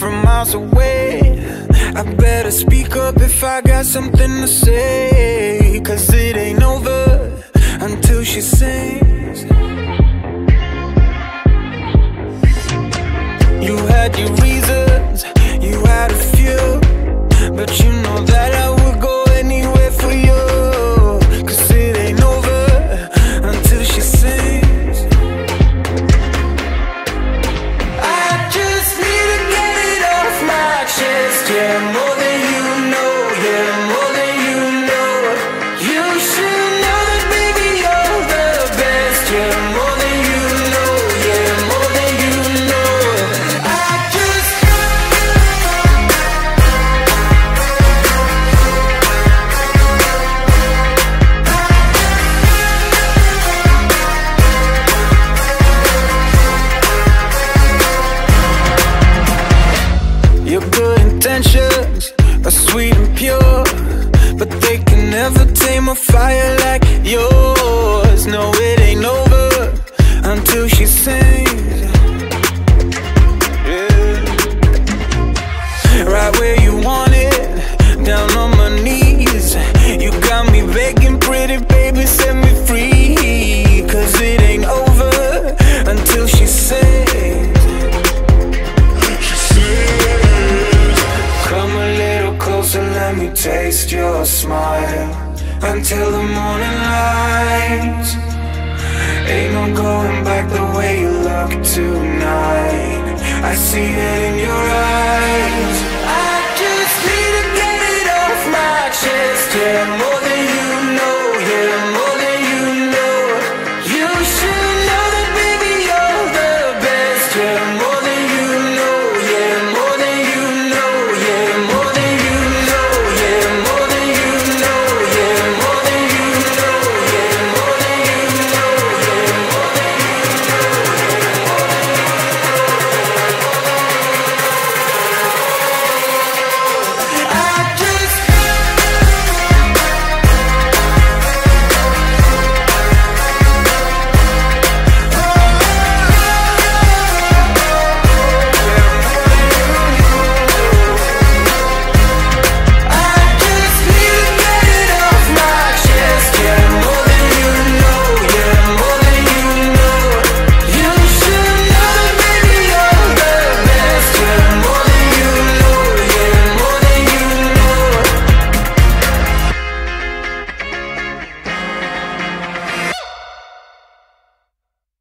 from miles away. I better speak up if I got something to say Cause it ain't over until she sings. You had your never tame a fire. just your smile until the morning light. Ain't no going back.